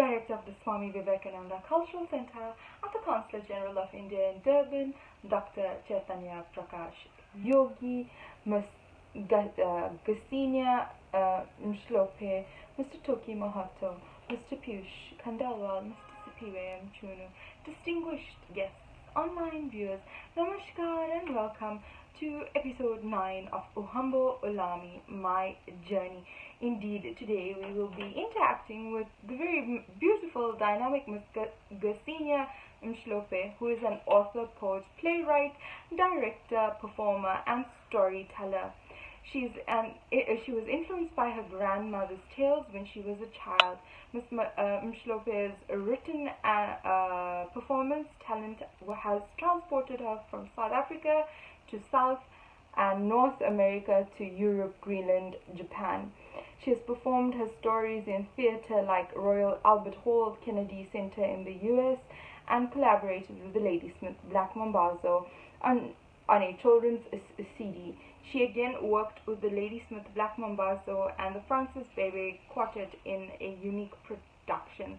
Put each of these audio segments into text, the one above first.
Director of the Swami Vivekananda Cultural Center at the Consulate General of India in Durban, Dr. Chaitanya Prakash Yogi, Ms. Gasinia uh, Mhlophe, Mr. Toki Mohoto, Mr. Piyush Khandelwal, Mr. Sipiwe Chunu, distinguished guests, online viewers, namaskar and welcome to episode 9 of Uhambo Lwami, My Journey. Indeed, today we will be interacting with the very beautiful, dynamic Ms. Gasinia Mhlophe, who is an author, poet, playwright, director, performer, and storyteller. She's an, she was influenced by her grandmother's tales when she was a child. Ms. Uh, Mhlophe's written uh, uh, performance talent has transported her from South Africa to South and North America to Europe, Greenland, Japan. She has performed her stories in theatre like Royal Albert Hall, Kennedy Center in the US, and collaborated with the Ladysmith Black Mambazo on, on a children's CD. She again worked with the Ladysmith Black Mambazo and the Francis Bebey Quartet in a unique production.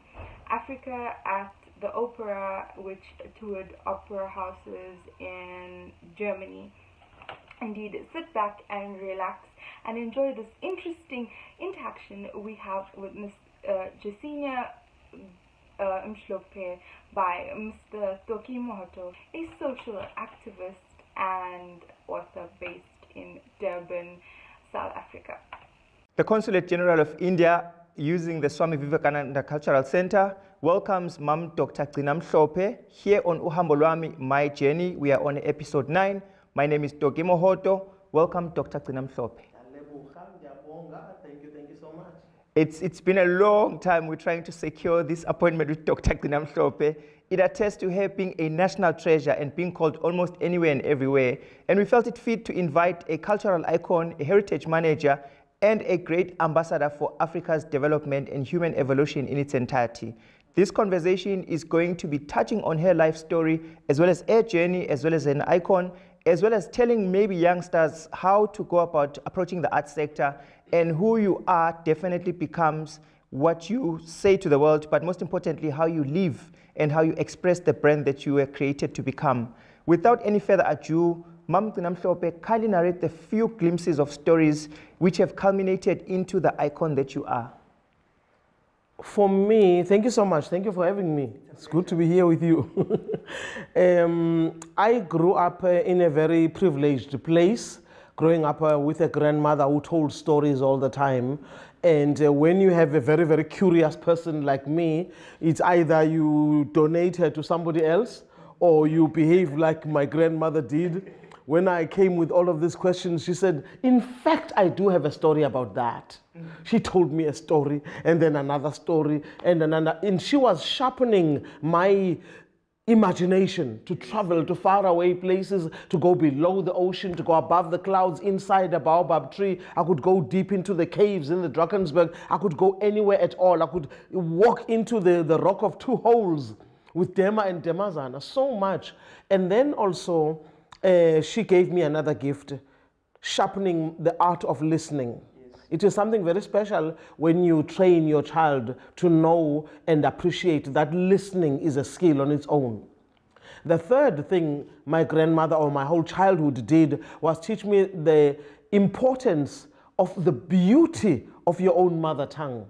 Africa at the Opera, which toured opera houses in Germany. Indeed, sit back and relax and enjoy this interesting interaction we have with Ms. Uh, Jasinia uh, Mhlophe by Mr. Toki Mohoto, a social activist and author based in Durban, South Africa. The Consulate General of India, using the Swami Vivekananda Cultural Center, welcomes Mam Dr. Gcina Mhlope here on Uhambo Lwami, My Journey. We are on episode 9. My name is Toki Mohoto. Welcome, Dr. Gcina Mhlope. Thank you, thank you so much. It's, it's been a long time we're trying to secure this appointment with Dr. Gcina Mhlope. It attests to her being a national treasure and being called almost anywhere and everywhere. And we felt it fit to invite a cultural icon, a heritage manager, and a great ambassador for Africa's development and human evolution in its entirety. This conversation is going to be touching on her life story, as well as her journey, as well as an icon, as well as telling maybe youngsters how to go about approaching the arts sector and who you are definitely becomes what you say to the world, but most importantly, how you live and how you express the brand that you were created to become. Without any further ado, Mam Gcina Mhlope kindly narrate the few glimpses of stories which have culminated into the icon that you are. For me, thank you so much. Thank you for having me. It's good to be here with you. um, I grew up uh, in a very privileged place, growing up uh, with a grandmother who told stories all the time. And uh, when you have a very, very curious person like me, it's either you donate her to somebody else or you behave like my grandmother did. When I came with all of these questions, she said, In fact, I do have a story about that. Mm. She told me a story and then another story and another. And she was sharpening my imagination to travel to faraway places, to go below the ocean, to go above the clouds, inside a baobab tree. I could go deep into the caves in the Drakensberg. I could go anywhere at all. I could walk into the, the rock of two holes with Dema and Demazana, so much. And then also, uh, she gave me another gift, sharpening the art of listening. It is something very special when you train your child to know and appreciate that listening is a skill on its own. The third thing my grandmother or my whole childhood did was teach me the importance of the beauty of your own mother tongue.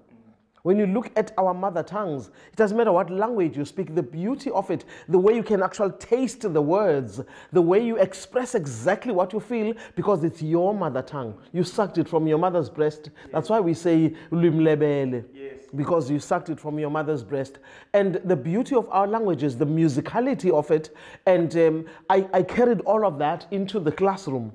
When you look at our mother tongues, it doesn't matter what language you speak, the beauty of it, the way you can actually taste the words, the way you express exactly what you feel, because it's your mother tongue. You sucked it from your mother's breast. Yes. That's why we say Lumlebele. Yes. Because you sucked it from your mother's breast. And the beauty of our language is the musicality of it. And um, I, I carried all of that into the classroom.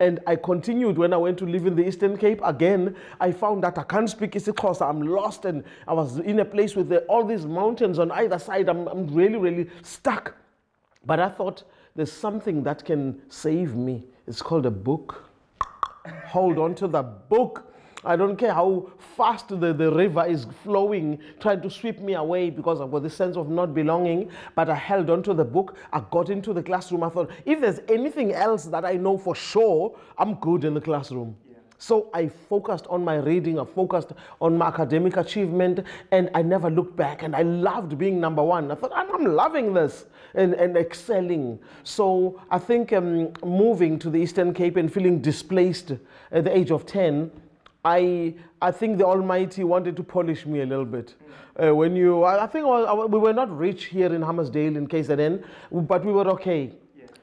And I continued when I went to live in the Eastern Cape. Again, I found that I can't speak isiXhosa. I'm lost and I was in a place with the, all these mountains on either side. I'm, I'm really, really stuck. But I thought there's something that can save me. It's called a book. Hold on to the book. I don't care how fast the, the river is flowing, trying to sweep me away because I've got this sense of not belonging. But I held on to the book. I got into the classroom. I thought, if there's anything else that I know for sure, I'm good in the classroom. Yeah. So I focused on my reading, I focused on my academic achievement, and I never looked back. And I loved being number one. I thought, I'm, I'm loving this and, and excelling. So I think um, moving to the Eastern Cape and feeling displaced at the age of 10, I, I think the Almighty wanted to polish me a little bit. Uh, when you, I, I think we were not rich here in Hammarsdale in KZN, but we were okay.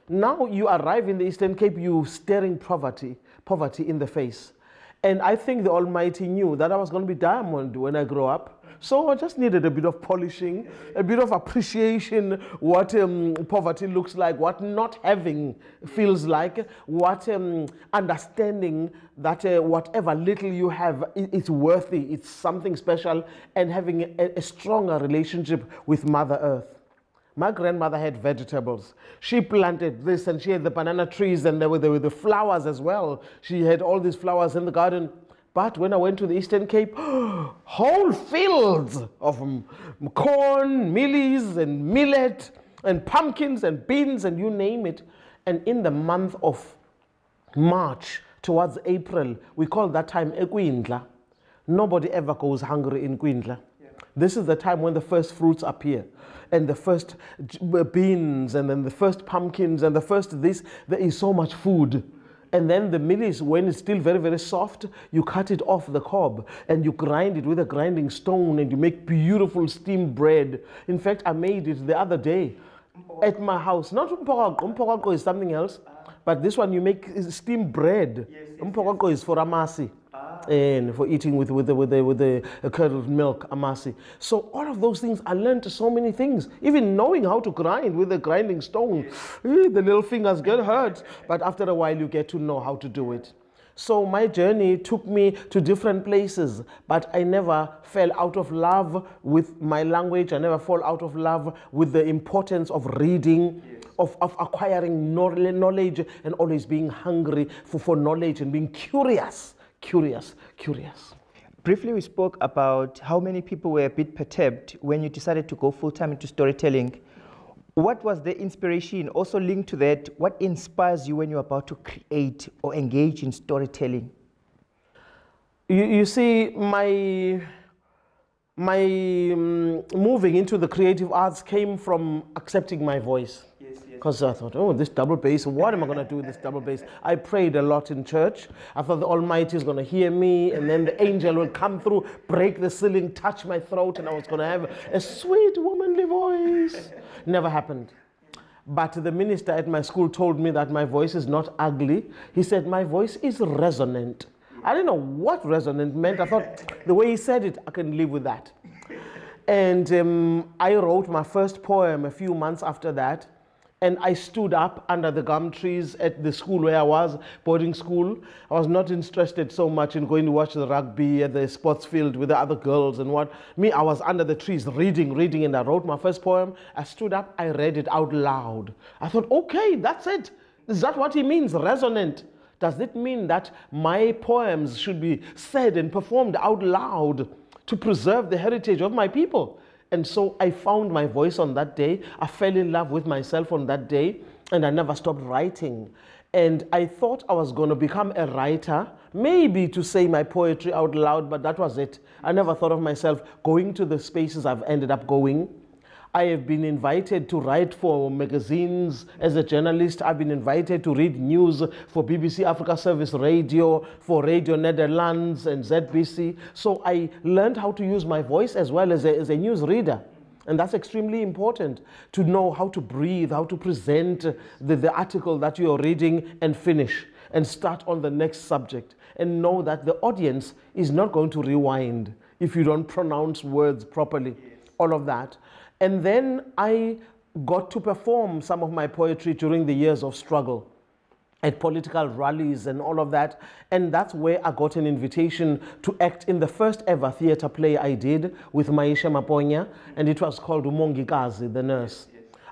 Now you arrive in the Eastern Cape, you staring poverty poverty in the face. And I think the Almighty knew that I was going to be diamond when I grow up. So I just needed a bit of polishing, a bit of appreciation what um, poverty looks like, what not having feels like, what um, understanding that uh, whatever little you have is worthy, it's something special, and having a, a stronger relationship with Mother Earth. My grandmother had vegetables. She planted this and she had the banana trees and there were, there were the flowers as well. She had all these flowers in the garden. But when I went to the Eastern Cape, whole fields of corn, mealies, and millet, and pumpkins, and beans, and you name it. And in the month of March, towards April, we call that time Ekwindla. Nobody ever goes hungry in Kwindla. Yeah. This is the time when the first fruits appear and the first beans and then the first pumpkins and the first this, there is so much food. And then the mealies, when it's still very, very soft, you cut it off the cob and you grind it with a grinding stone and you make beautiful steamed bread. In fact, I made it the other day at my house. Not umpokako, umpokako is something else, but this one you make steamed bread. Yes, yes, is for amasi and for eating with, with, the, with, the, with the curdled milk, amasi. So all of those things, I learned so many things. Even knowing how to grind with a grinding stone, eh, the little fingers get hurt, but after a while you get to know how to do it. So my journey took me to different places, but I never fell out of love with my language. I never fall out of love with the importance of reading, yes. of, of acquiring knowledge, and always being hungry for, for knowledge and being curious curious, curious. Briefly, we spoke about how many people were a bit perturbed when you decided to go full time into storytelling. What was the inspiration? Also linked to that, what inspires you when you're about to create or engage in storytelling? You, you see, my my um, moving into the creative arts came from accepting my voice. Because I thought, oh, this double bass, what am I going to do with this double bass? I prayed a lot in church. I thought the Almighty is going to hear me, and then the angel will come through, break the ceiling, touch my throat, and I was going to have a sweet womanly voice. Never happened. But the minister at my school told me that my voice is not ugly. He said, my voice is resonant. I didn't know what resonant meant. I thought the way he said it, I can live with that. And um, I wrote my first poem a few months after that and I stood up under the gum trees at the school where I was, boarding school. I was not interested so much in going to watch the rugby at the sports field with the other girls and what. Me, I was under the trees reading, reading, and I wrote my first poem. I stood up, I read it out loud. I thought, okay, that's it. Is that what he means? Resonant. Does it mean that my poems should be said and performed out loud to preserve the heritage of my people? And so I found my voice on that day. I fell in love with myself on that day, and I never stopped writing. And I thought I was going to become a writer, maybe to say my poetry out loud, but that was it. I never thought of myself going to the spaces I've ended up going. I have been invited to write for magazines as a journalist. I've been invited to read news for BBC Africa Service Radio, for Radio Netherlands and ZBC. So I learned how to use my voice as well as a, as a news reader. And that's extremely important to know how to breathe, how to present the, the article that you're reading and finish and start on the next subject and know that the audience is not going to rewind if you don't pronounce words properly. All of that. And then I got to perform some of my poetry during the years of struggle at political rallies and all of that. And that's where I got an invitation to act in the first ever theater play I did with Maishe Maponya, and it was called Umongikazi, the nurse.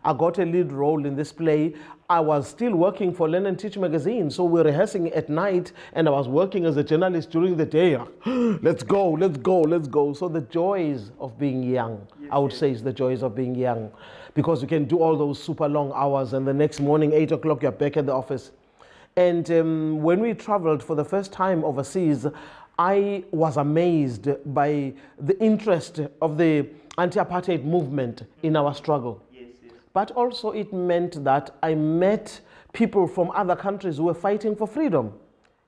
I got a lead role in this play. I was still working for Learn and Teach magazine, so we're rehearsing at night, and I was working as a journalist during the day. let's go, let's go, let's go. So the joys of being young, yes, I would yes. say, is the joys of being young, because you can do all those super long hours, and the next morning, eight o'clock, you're back at the office. And um, when we traveled for the first time overseas, I was amazed by the interest of the anti apartheid movement in our struggle. But also, it meant that I met people from other countries who were fighting for freedom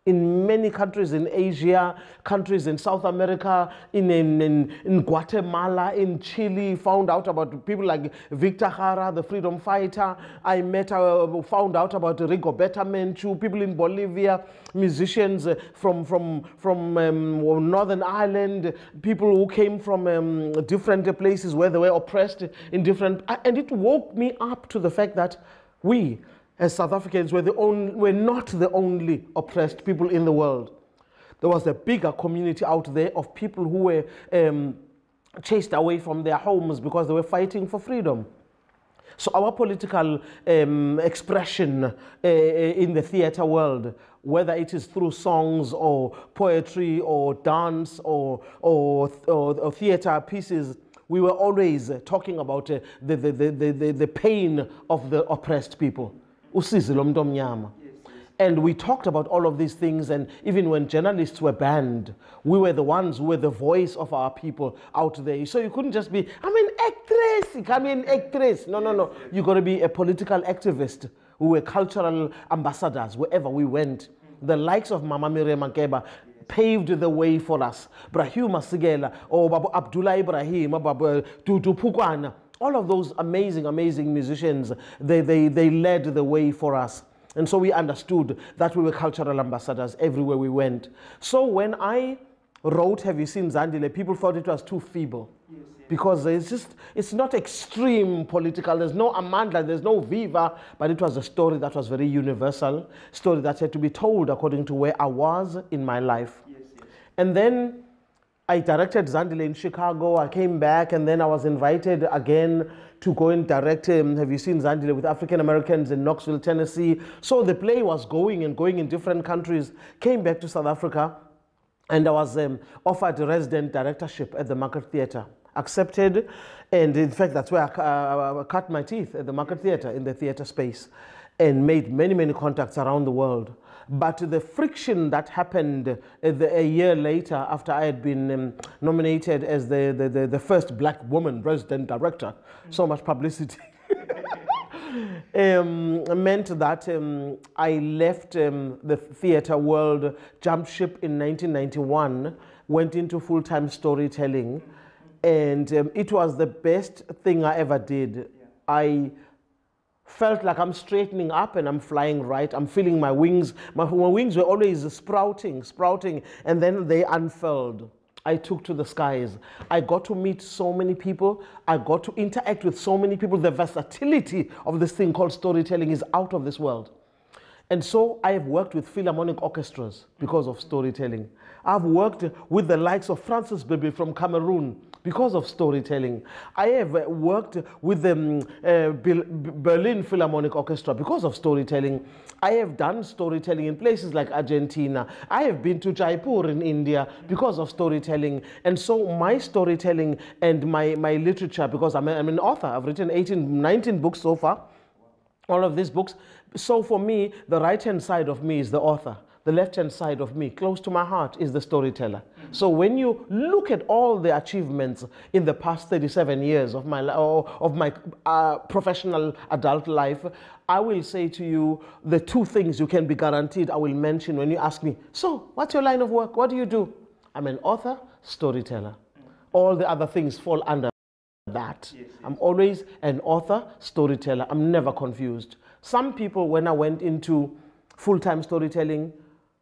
in many countries in Asia, countries in South America, in, in, in, in, Guatemala, in Chile, found out about people like Victor Jara, the freedom fighter. I met, uh, found out about Rigoberta Menchú, people in Bolivia, musicians uh, from, from, from um, Northern Ireland, people who came from um, different places where they were oppressed in different, and it woke me up to the fact that we, as South Africans were, the only, were not the only oppressed people in the world. There was a bigger community out there of people who were um, chased away from their homes because they were fighting for freedom. So our political um, expression uh, in the theatre world, whether it is through songs or poetry or dance or, or, or, or theatre pieces, we were always talking about uh, the, the, the, the, the pain of the oppressed people usizi lomuntu omnyama. And we talked about all of these things and even when journalists were banned we were the ones who were the voice of our people out there. So you couldn't just be i'm an actress i'm an actress. No no no. You got to be a political activist. Who were cultural ambassadors wherever we went. The likes of mama miriam makeba paved the way for us. Brahim masekela or babu abdullah ibrahim babu dudu pukwana all of those amazing, amazing musicians, they, they, they led the way for us. And so we understood that we were cultural ambassadors everywhere we went. So when I wrote Have You Seen Zandile, people thought it was too feeble. Yes, yes. Because it's just, it's not extreme political. There's no Amandla, there's no Viva, but it was a story that was very universal, story that had to be told according to where I was in my life. Yes, and then I directed Zandile in Chicago. I came back and then I was invited again to go and direct him. Have you seen Zandile with African Americans in Knoxville, Tennessee? So the play was going and going in different countries. Came back to South Africa and I was um, offered a resident directorship at the Market Theatre. Accepted, and in fact, that's where I, uh, I cut my teeth at the Market Theatre in the theatre space and made many, many contacts around the world. But the friction that happened a year later after I had been um, nominated as the, the, the, the, first black woman resident director, mm. so much publicity. um, meant that um, I left um, the theatre world, jumped ship in 1991, went into full-time storytelling, and um, it was the best thing I ever did. Yeah. I felt like I'm straightening up and I'm flying right. I'm feeling my wings. My, my wings were always sprouting, sprouting, and then they unfurled. I took to the skies. I got to meet so many people. I got to interact with so many people. The versatility of this thing called storytelling is out of this world. And so I have worked with philharmonic orchestras because of storytelling. I've worked with the likes of Francis Bebey from Cameroon because of storytelling. I have worked with the um, uh, Berlin Philharmonic Orchestra because of storytelling. I have done storytelling in places like Argentina. I have been to Jaipur in India because of storytelling. And so my storytelling and my, my literature, because I'm, a, I'm an author, I've written 18, 19 books so far, all of these books. So for me, the right-hand side of me is the author the left hand side of me, close to my heart, is the storyteller. Mm-hmm. So when you look at all the achievements in the past 37 years of my, of my uh, professional adult life, I will say to you the two things you can be guaranteed I will mention when you ask me, so what's your line of work? What do you do? I'm an author, storyteller. All the other things fall under that. Yes, yes. I'm always an author, storyteller. I'm never confused. Some people, when I went into full-time storytelling,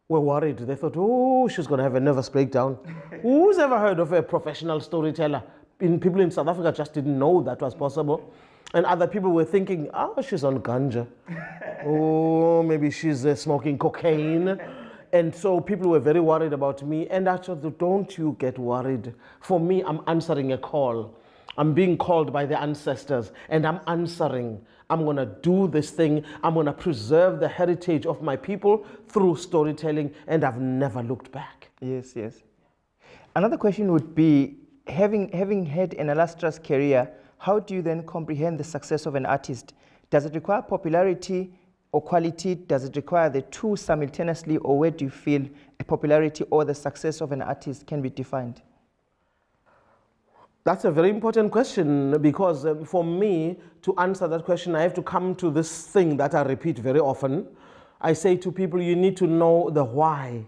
were worried. They thought, oh, she's going to have a nervous breakdown. Who's ever heard of a professional storyteller? In, people in South Africa just didn't know that was possible. And other people were thinking, oh, she's on ganja. oh, maybe she's uh, smoking cocaine. And so people were very worried about me. And I thought, don't you get worried. For me, I'm answering a call. I'm being called by the ancestors and I'm answering. I'm going to do this thing. I'm going to preserve the heritage of my people through storytelling, and I've never looked back. Yes, yes. Another question would be having, having had an illustrious career, how do you then comprehend the success of an artist? Does it require popularity or quality? Does it require the two simultaneously, or where do you feel a popularity or the success of an artist can be defined? That's a very important question because um, for me to answer that question, I have to come to this thing that I repeat very often. I say to people, you need to know the why,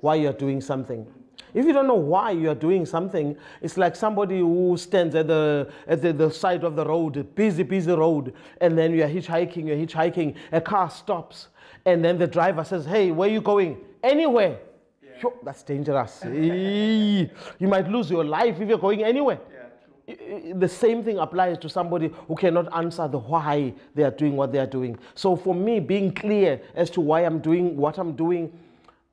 why you're doing something. If you don't know why you are doing something, it's like somebody who stands at the at the, the side of the road, busy, busy road, and then you're hitchhiking, you're hitchhiking, a car stops, and then the driver says, Hey, where are you going? Anywhere. Yeah. Sure, that's dangerous. you might lose your life if you're going anywhere. Yeah, the same thing applies to somebody who cannot answer the why they are doing what they are doing. So for me, being clear as to why I'm doing what I'm doing,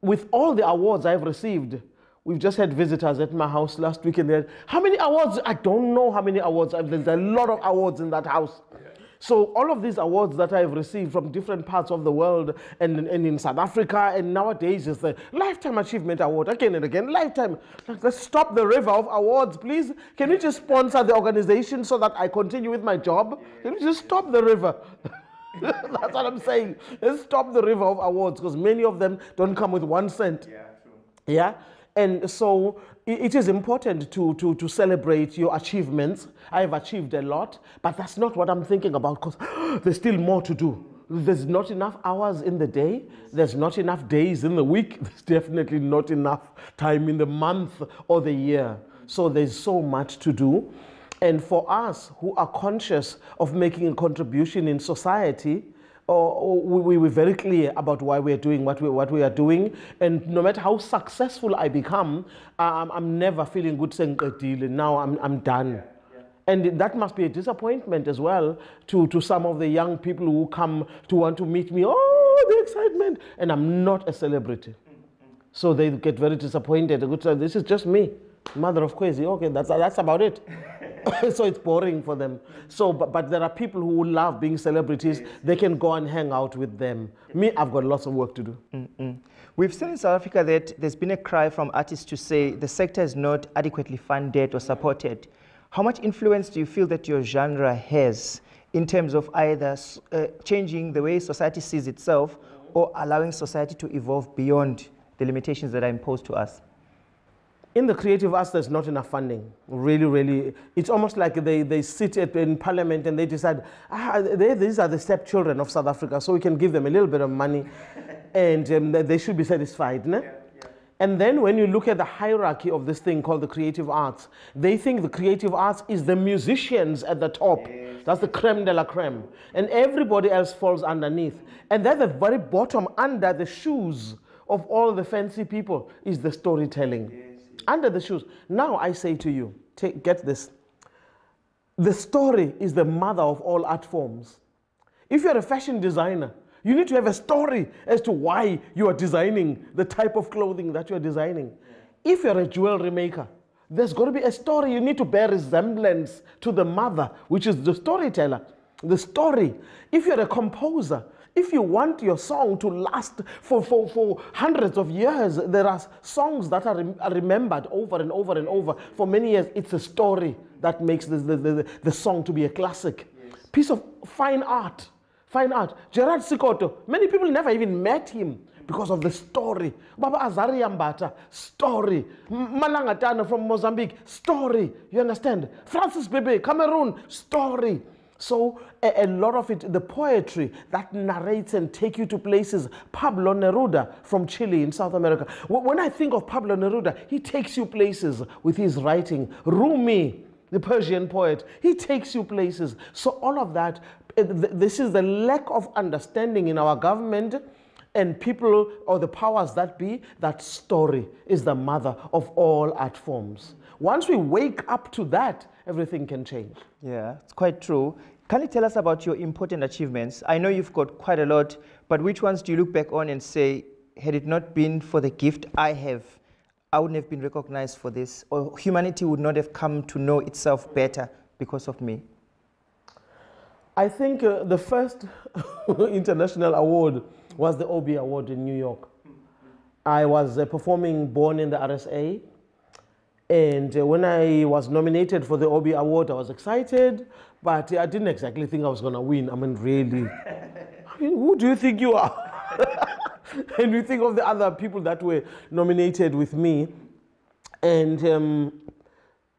with all the awards I've received, We've just had visitors at my house last week and they had, how many awards? I don't know how many awards. There's a lot of awards in that house. So all of these awards that I've received from different parts of the world and, and in South Africa and nowadays is the Lifetime Achievement Award again and again. Lifetime. Let's stop the river of awards, please. Can we just sponsor the organization so that I continue with my job? Can we just stop the river? That's what I'm saying. Let's stop the river of awards because many of them don't come with one cent. Yeah, true. Yeah? And so it is important to, to, to celebrate your achievements. I have achieved a lot, but that's not what I'm thinking about because there's still more to do. There's not enough hours in the day. There's not enough days in the week. There's definitely not enough time in the month or the year. So there's so much to do. And for us who are conscious of making a contribution in society, or, we, were very clear about why we're doing what we, what we are doing. And no matter how successful I become, um, I'm never feeling good saying, now I'm, I'm done. And that must be a disappointment as well to, to some of the young people who come to want to meet me. Oh, the excitement. And I'm not a celebrity. So they get very disappointed. This is just me, mother of crazy. Okay, that's, that's about it. so it's boring for them. So, but, but there are people who love being celebrities. They can go and hang out with them. Me, I've got lots of work to do. Mm -mm. We've seen in South Africa that there's been a cry from artists to say the sector is not adequately funded or supported. How much influence do you feel that your genre has in terms of either uh, changing the way society sees itself or allowing society to evolve beyond the limitations that are imposed to us? In the creative arts, there's not enough funding. Really, really. It's almost like they, they sit in parliament and they decide, ah, they, these are the stepchildren of South Africa, so we can give them a little bit of money and um, they should be satisfied. Yeah, yeah. And then when you look at the hierarchy of this thing called the creative arts, they think the creative arts is the musicians at the top. Yes. That's the creme de la creme. And everybody else falls underneath. And at the very bottom, under the shoes of all the fancy people, is the storytelling. Yes under the shoes. Now I say to you, take, get this. The story is the mother of all art forms. If you're a fashion designer, you need to have a story as to why you are designing the type of clothing that you're designing. If you're a jewelry maker, there's got to be a story. You need to bear resemblance to the mother, which is the storyteller. The story. If you're a composer, if you want your song to last for, for, for hundreds of years, there are songs that are, rem are remembered over and over and over. For many years, it's a story that makes the, the, the, the song to be a classic. Yes. Piece of fine art. Fine art. Gerard Sekoto, many people never even met him because of the story. Baba Azari Mbatha, story. Malangatana from Mozambique, story. You understand? Francis Bebey, Cameroon, story. So a, a, lot of it, the poetry that narrates and take you to places. Pablo Neruda from Chile in South America. When I think of Pablo Neruda, he takes you places with his writing. Rumi, the Persian poet, he takes you places. So all of that, eh, this is the lack of understanding in our government and people or the powers that be, that story is the mother of all art forms. Once we wake up to that, everything can change. Yeah, it's quite true. Can you tell us about your important achievements? I know you've got quite a lot, but which ones do you look back on and say, had it not been for the gift I have, I wouldn't have been recognized for this, or humanity would not have come to know itself better because of me? I think uh, the first international award was the Obie Award in New York. I was uh, performing Born in the RSA, And uh, when I was nominated for the Obie Award, I was excited, but I didn't exactly think I was going to win. I mean, really. I mean, who do you think you are? and you think of the other people that were nominated with me. And um,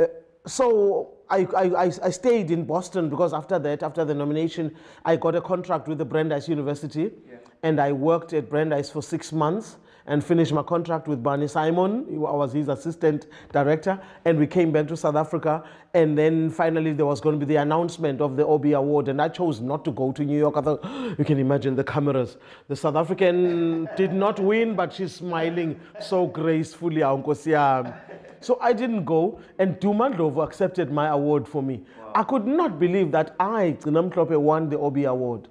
uh, so I, I, I stayed in Boston because after that, after the nomination, I got a contract with the Brandeis University. Yeah. And I worked at Brandeis for six months and finished my contract with Barney Simon. I was his assistant director. And we came back to South Africa. And then finally, there was going to be the announcement of the Obie Award. And I chose not to go to New York. I thought, you can imagine the cameras. The South African did not win, but she's smiling so gracefully. So I didn't go. And Duma accepted my award for me. Wow. I could not believe that I, Mhlophe, won the Obie Award.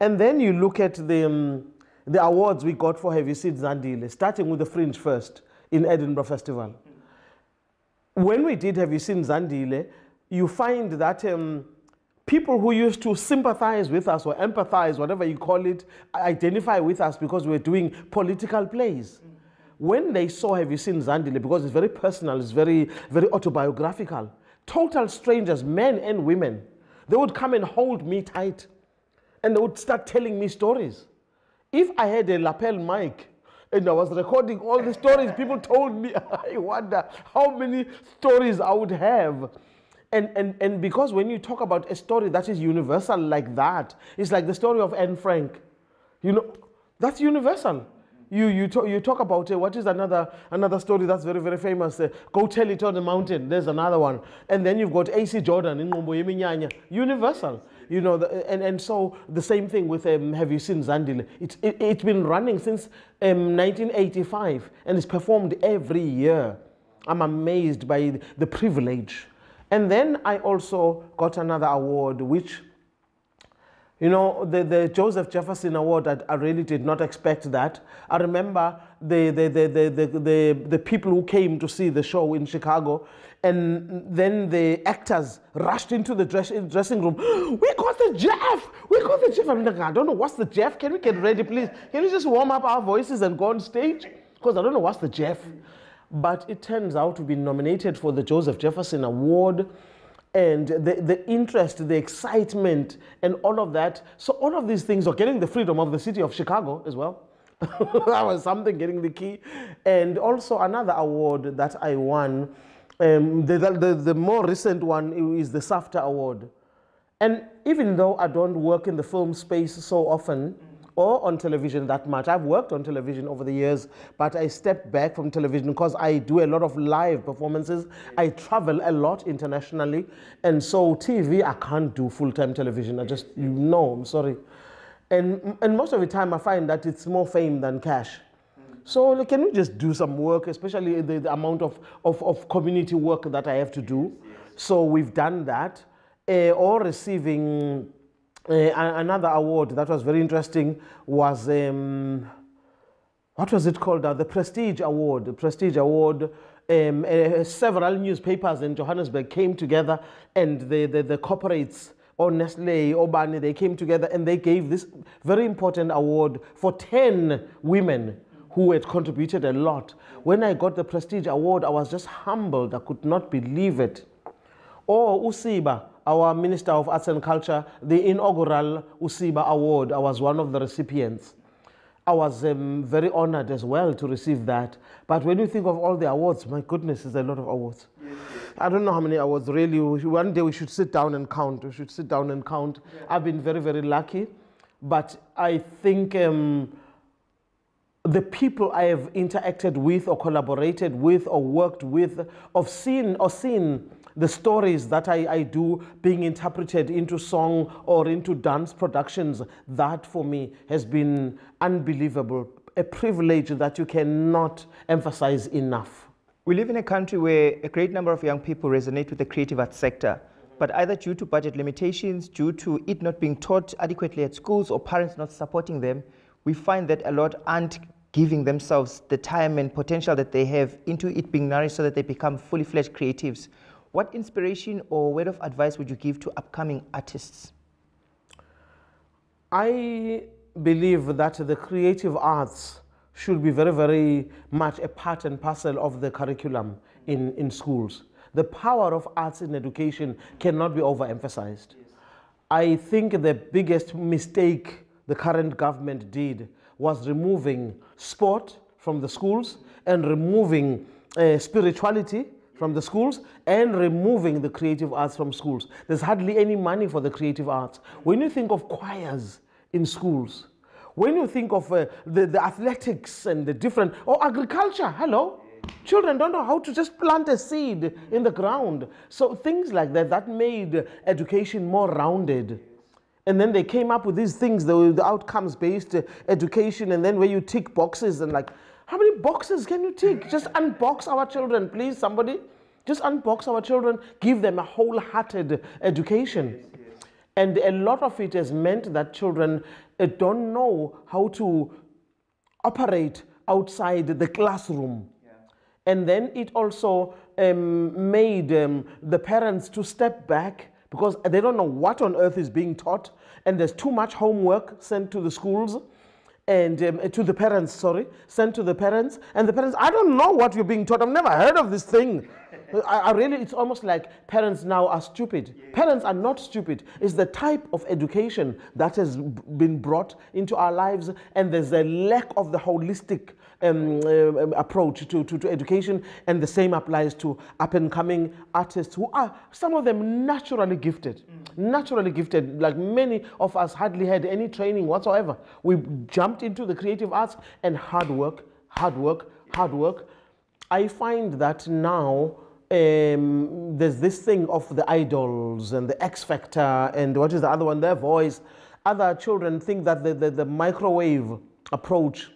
And then you look at the. Um, the awards we got for Have You Seen Zandile, starting with the Fringe first in Edinburgh Festival. When we did Have You Seen Zandile, you find that um, people who used to sympathize with us or empathize, whatever you call it, identify with us because we were doing political plays. When they saw Have You Seen Zandile, because it's very personal, it's very, very autobiographical, total strangers, men and women, they would come and hold me tight and they would start telling me stories. If I had a lapel mic and I was recording all the stories people told me, I wonder how many stories I would have. And, and, and because when you talk about a story that is universal like that, it's like the story of Anne Frank. You know, that's universal. You, you, talk, you talk about uh, what is another, another story that's very, very famous. Uh, Go tell it on the mountain. There's another one. And then you've got AC Jordan in Ngombo Universal you know, the, and, and so the same thing with um, Have You Seen Zandile? It's, it, has been running since um, 1985 and it's performed every year. I'm amazed by the privilege. And then I also got another award, which, you know, the, the Joseph Jefferson Award, I, I really did not expect that. I remember the, the, the, the, the, the, the people who came to see the show in Chicago, and then the actors rushed into the dress, dressing room. We got the Jeff! We got the Jeff! I'm like, I don't know what's the Jeff. Can we get ready, please? Can we just warm up our voices and go on stage? Because I don't know what's the Jeff. But it turns out to be nominated for the Joseph Jefferson Award and the, the interest, the excitement, and all of that. So, all of these things are getting the freedom of the city of Chicago as well. that was something getting the key. And also, another award that I won um, the, the, the more recent one is the SAFTA award. And even though I don't work in the film space so often, or on television that much. I've worked on television over the years, but I stepped back from television because I do a lot of live performances. I travel a lot internationally, and so TV, I can't do full-time television. I just, you know, I'm sorry. And, and most of the time I find that it's more fame than cash. So can we just do some work, especially the, the amount of, of, of, community work that I have to do? So we've done that. Uh, or receiving uh, another award that was very interesting was, um, what was it called? Uh, the Prestige Award. The Prestige Award um, uh, several newspapers in Johannesburg came together and the, the, the corporates or Nestle or Bani, they came together and they gave this very important award for 10 women who had contributed a lot. When I got the Prestige Award, I was just humbled. I could not believe it. Or Usiba, our Minister of Arts and Culture, the inaugural Usiba Award, I was one of the recipients. I was um, very honored as well to receive that. But when you think of all the awards, my goodness, it's a lot of awards. Yes, yes. I don't know how many awards really. One day we should sit down and count. We should sit down and count. I've been very, very lucky. But I think um, the people I have interacted with or collaborated with or worked with, of seeing or seen the stories that I, I do being interpreted into song or into dance productions, that for me has been unbelievable, a privilege that you cannot emphasize enough. We live in a country where a great number of young people resonate with the creative arts sector, but either due to budget limitations, due to it not being taught adequately at schools, or parents not supporting them, we find that a lot aren't giving themselves the time and potential that they have into it being nourished so that they become fully fledged creatives. What inspiration or word of advice would you give to upcoming artists? I believe that the creative arts should be very, very much a part and parcel of the curriculum in, in schools. The power of arts in education cannot be overemphasized. I think the biggest mistake the current government did was removing sport from the schools and removing uh, spirituality from the schools and removing the creative arts from schools. There's hardly any money for the creative arts. When you think of choirs in schools, when you think of uh, the, the athletics and the different, or agriculture, hello? Children don't know how to just plant a seed in the ground. So things like that, that made education more rounded. And then they came up with these things, the, the outcomes based education, and then where you tick boxes and like, how many boxes can you tick? Just unbox our children, please, somebody. Just unbox our children, give them a wholehearted education. And a lot of it has meant that children uh, don't know how to operate outside the classroom. And then it also um, made um, the parents to step back because they don't know what on earth is being taught, and there's too much homework sent to the schools and um, to the parents, sorry, sent to the parents. And the parents, I don't know what you're being taught. I've never heard of this thing. I, I really, it's almost like parents now are stupid. Yeah. Parents are not stupid. It's the type of education that has been brought into our lives, and there's a lack of the holistic um, uh, approach to, to, to, education, and the same applies to up and coming artists who are some of them naturally gifted. Mm. Naturally gifted, like many of us hardly had any training whatsoever. We jumped into the creative arts and hard work, hard work, hard work. I find that now um, there's this thing of the idols and the X Factor and what is the other one, their voice. Other children think that the, the, the microwave approach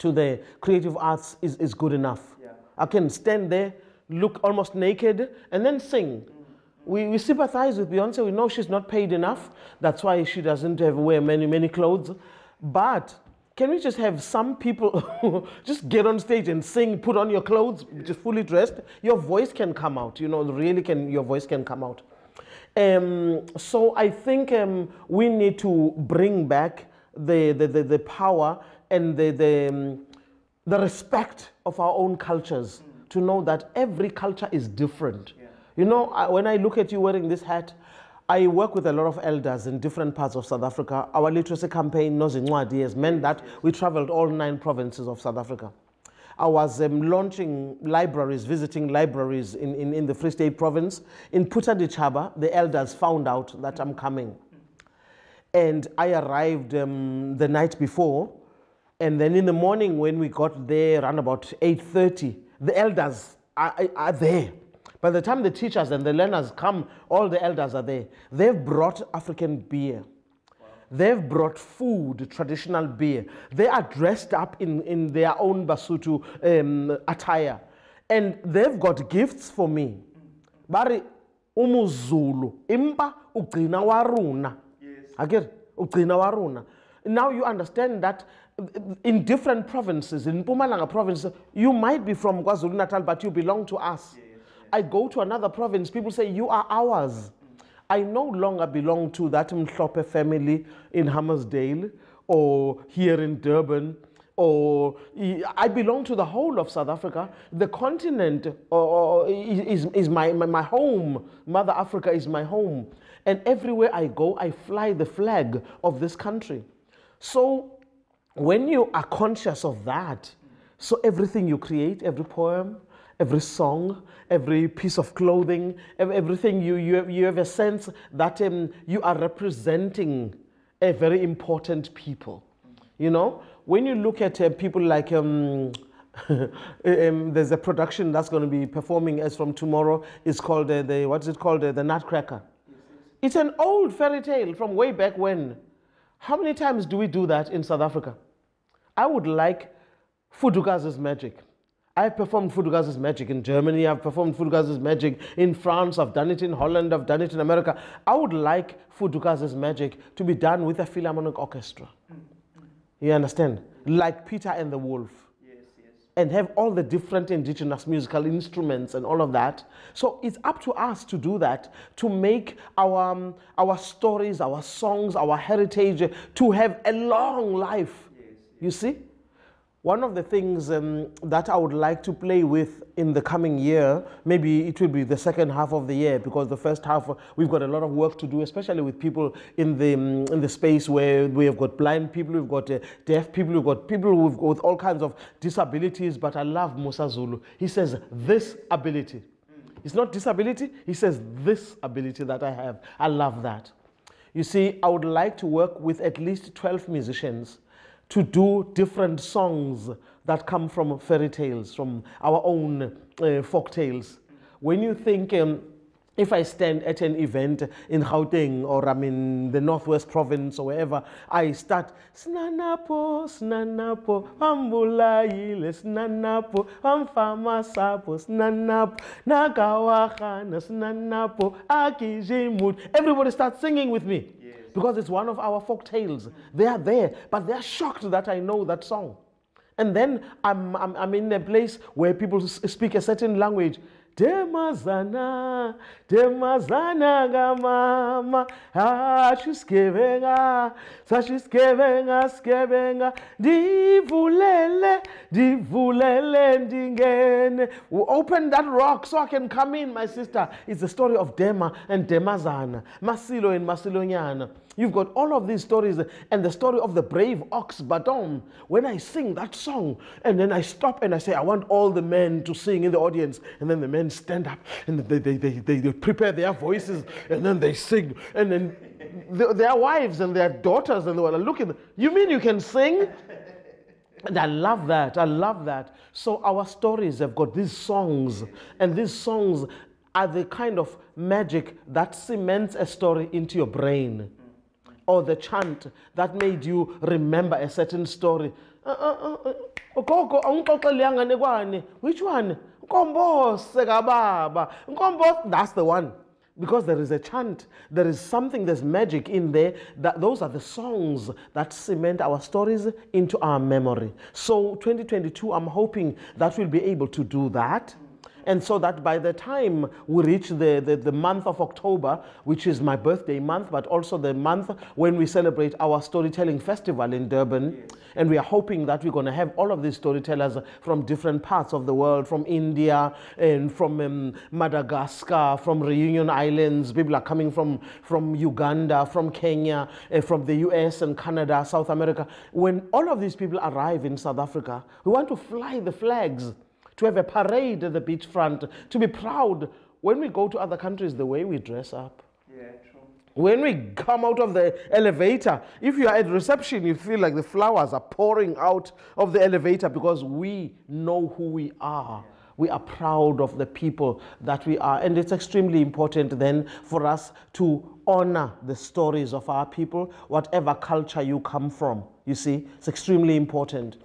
to the creative arts is, is good enough. Yeah. I can stand there, look almost naked, and then sing. Mm. We, we sympathize with Beyonce. We know she's not paid enough. That's why she doesn't have wear many, many clothes. But can we just have some people just get on stage and sing, put on your clothes, just fully dressed? Your voice can come out. You know, really can, your voice can come out. Um, so I think um, we need to bring back the, the, the, the power and the, the, um, the respect of our own cultures mm. to know that every culture is different. Yeah. You know, I, when I look at you wearing this hat, I work with a lot of elders in different parts of South Africa. Our literacy campaign, Nozincwadi, has meant that we traveled all nine provinces of South Africa. I was um, launching libraries, visiting libraries in, in, in, the Free State province. In Phuthaditjhaba, the elders found out that I'm coming. And I arrived um, the night before and then in the morning when we got there around about 8.30, the elders are, are there. By the time the teachers and the learners come, all the elders are there. They've brought African beer. Wow. They've brought food, traditional beer. They are dressed up in, in their own Basotho um, attire. And they've got gifts for me. Bari umuzulu impa ugcina waruna. Yes. Akir ugcina waruna. Now you understand that in different provinces, in Mpumalanga province, you might be from KwaZulu Natal, but you belong to us. Yes, yes. I go to another province, people say, You are ours. Mm. I no longer belong to that Mhlope family in Hammarsdale or here in Durban. Or I belong to the whole of South Africa. The continent uh, is, is my, my, my home. Mother Africa is my home. And everywhere I go, I fly the flag of this country. So when you are conscious of that, so everything you create, every poem, every song, every piece of clothing, everything you, you, you have a sense that um, you are representing a very important people. You know, when you look at uh, people like, um, um, there's a production that's going to be performing as from tomorrow. It's called uh, the, what's it called? Uh, the Nutcracker. It's an old fairy tale from way back when. How many times do we do that in South Africa? I would like Fudukazi's magic. I've performed Fudukazi's magic in Germany, I've performed Fudukazi's magic in France, I've done it in Holland, I've done it in America. I would like Fudukazi's magic to be done with a Philharmonic Orchestra. You understand? Like Peter and the Wolf. Yes, yes. And have all the different indigenous musical instruments and all of that. So it's up to us to do that, to make our, um, our stories, our songs, our heritage, to have a long life you see? One of the things um, that I would like to play with in the coming year, maybe it will be the second half of the year because the first half uh, we've got a lot of work to do, especially with people in the um, in the space where we have got blind people, we've got uh, deaf people, we've got people with, with all kinds of disabilities. But I love Musa Zulu. He says this ability. It's not disability. He says this ability that I have. I love that. You see, I would like to work with at least 12 musicians to do different songs that come from fairy tales, from our own uh, folk tales. When you think, um, if I stand at an event in Gauteng or I'm in the Northwest Province or wherever, I start, Snanapo, Snanapo, Ambulaile, Snanapo, Amfama Sapo, Snanapo, Nagawahana, Snanapo, Akijimut. Everybody starts singing with me because it's one of our folk tales. They are there, but they're shocked that I know that song. And then I'm, I'm, I'm in a place where people speak a certain language. Demazana, demazana gamama, ashiskevenga, sashiskevenga, skevenga, divulele, divulele ndingene. Open that rock so I can come in, my sister. It's the story of Dema and Demazana, Masilo and Masilonyana. You've got all of these stories and the story of the brave ox Badom. When I sing that song and then I stop and I say, I want all the men to sing in the audience, and then the men stand up and they, they, they, they, they prepare their voices and then they sing, and then the, their wives and their daughters and they were looking, you mean you can sing? And I love that. I love that. So our stories have got these songs, and these songs are the kind of magic that cements a story into your brain or the chant that made you remember a certain story. Uh, uh, uh, Which one? That's the one. Because there is a chant, there is something, there's magic in there. That those are the songs that cement our stories into our memory. So 2022, I'm hoping that we'll be able to do that. And so that by the time we reach the, the, the, month of October, which is my birthday month, but also the month when we celebrate our storytelling festival in Durban, yes. and we are hoping that we're going to have all of these storytellers from different parts of the world, from India and from um, Madagascar, from Reunion Islands. People are coming from, from Uganda, from Kenya, uh, from the US and Canada, South America. When all of these people arrive in South Africa, we want to fly the flags to have a parade at the beachfront, to be proud when we go to other countries, the way we dress up. Yeah, true. When we come out of the elevator, if you are at reception, you feel like the flowers are pouring out of the elevator because we know who we are. Yeah. We are proud of the people that we are. And it's extremely important then for us to honor the stories of our people, whatever culture you come from. You see, it's extremely important.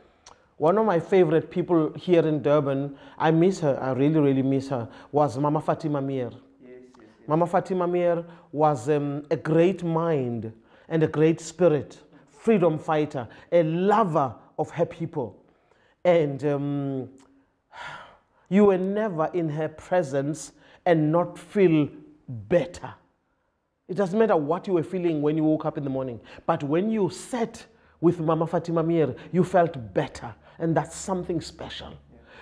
One of my favorite people here in Durban, I miss her, I really, really miss her, was Mama Fatima Meer. Yes, yes, yes. Mama Fatima Meer was um, a great mind and a great spirit, freedom fighter, a lover of her people. And um, you were never in her presence and not feel better. It doesn't matter what you were feeling when you woke up in the morning, but when you sat with Mama Fatima Meer, you felt better and that's something special.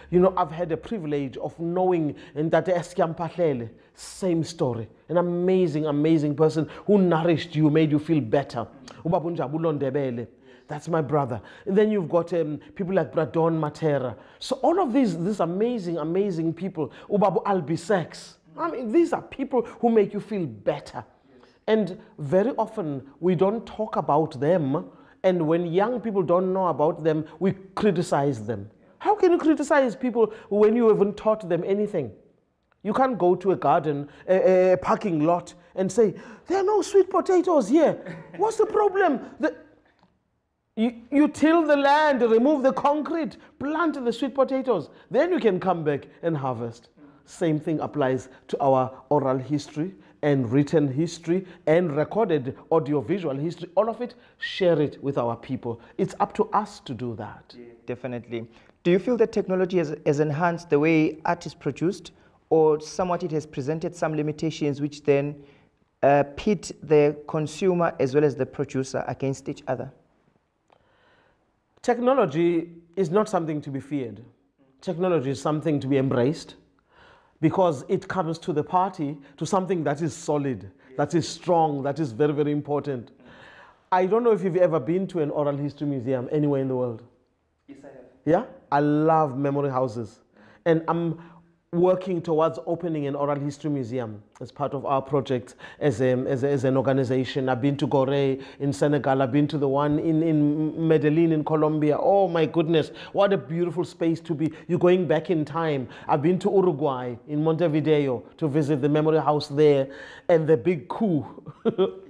You know, I've had the privilege of knowing that Eskiam same story. An amazing, amazing person who nourished you, made you feel better. That's my brother. And then you've got um, people like Bradon Matera. So all of these, these amazing, amazing people. Ubabu Albisex. I mean, these are people who make you feel better. And very often we don't talk about them and when young people don't know about them, we criticize them. How can you criticize people when you haven't taught them anything? You can't go to a garden, a, a parking lot, and say, There are no sweet potatoes here. What's the problem? The, you, you till the land, remove the concrete, plant the sweet potatoes. Then you can come back and harvest. Same thing applies to our oral history and written history and recorded audiovisual history, all of it, share it with our people. It's up to us to do that. Yeah, definitely. Do you feel that technology has, has enhanced the way art is produced, or somewhat it has presented some limitations which then uh, pit the consumer as well as the producer against each other? Technology is not something to be feared. Technology is something to be embraced because it comes to the party to something that is solid, that is strong, that is very, very important. I don't know if you've ever been to an oral history museum anywhere in the world. Yes, I have. Yeah? I love memory houses. And I'm working towards opening an oral history museum as part of our project as, a, as, a, as an organization. I've been to Gorée in Senegal. I've been to the one in, in Medellin in Colombia. Oh my goodness, what a beautiful space to be. You're going back in time. I've been to Uruguay in Montevideo to visit the memory house there. And the big coup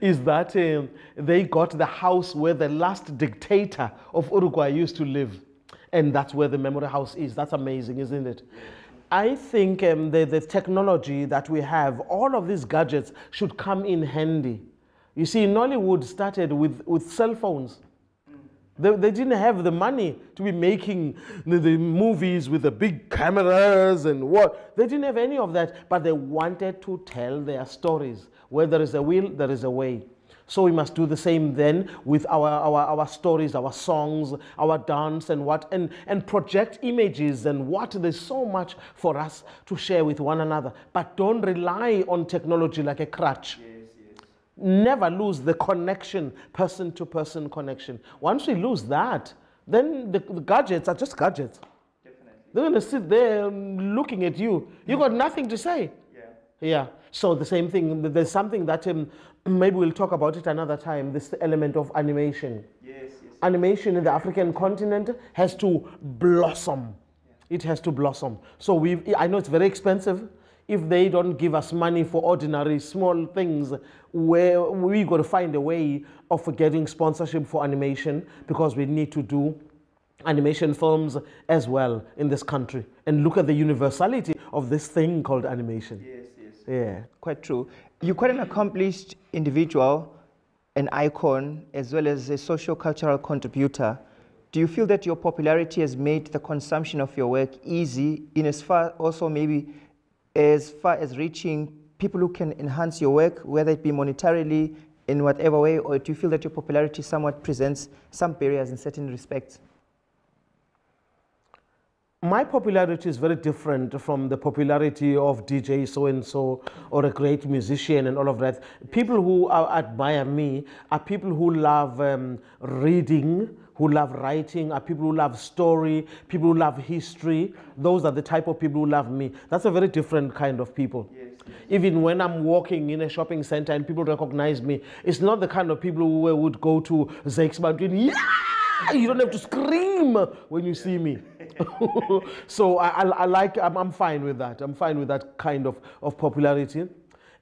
is that um, they got the house where the last dictator of Uruguay used to live. And that's where the memory house is. That's amazing, isn't it? I think um, the, the technology that we have, all of these gadgets should come in handy. You see, Nollywood started with, with cell phones. They, they didn't have the money to be making the, the movies with the big cameras and what. They didn't have any of that, but they wanted to tell their stories. Where there is a will, there is a way. So we must do the same then with our, our, our stories, our songs, our dance and what, and, and project images and what. There's so much for us to share with one another. But don't rely on technology like a crutch. Yes, yes. Never lose the connection, person to person connection. Once we lose that, then the, the gadgets are just gadgets. Definitely. They're going to sit there um, looking at you. You got nothing to say. Yeah. Yeah. So the same thing. There's something that um, maybe we'll talk about it another time. This element of animation. Yes, yes. Animation in the African continent has to blossom. It has to blossom. So we. I know it's very expensive. If they don't give us money for ordinary small things, where we got to find a way of getting sponsorship for animation because we need to do animation films as well in this country and look at the universality of this thing called animation. Yes. Yeah. Quite true. You're quite an accomplished individual, an icon, as well as a social cultural contributor. Do you feel that your popularity has made the consumption of your work easy in as far also maybe as far as reaching people who can enhance your work, whether it be monetarily in whatever way, or do you feel that your popularity somewhat presents some barriers in certain respects? My popularity is very different from the popularity of DJ so and so or a great musician and all of that. People who are, admire me are people who love um, reading, who love writing, are people who love story, people who love history. Those are the type of people who love me. That's a very different kind of people. Yes, yes. Even when I'm walking in a shopping center and people recognize me, it's not the kind of people who would go to Zakes Mountain, yeah! You don't have to scream when you see me. so I, I, I like, I'm, I'm, fine with that. I'm fine with that kind of, of popularity.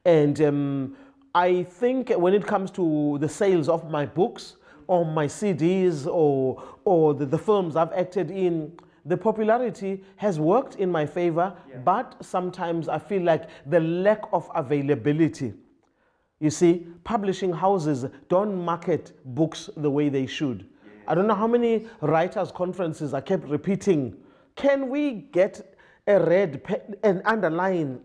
And um, I think when it comes to the sales of my books or my CDs or, or the, the films I've acted in, the popularity has worked in my favor, Yeah. but sometimes I feel like the lack of availability. You see, publishing houses don't market books the way they should. I don't know how many writers' conferences I kept repeating. Can we get a red pen and underline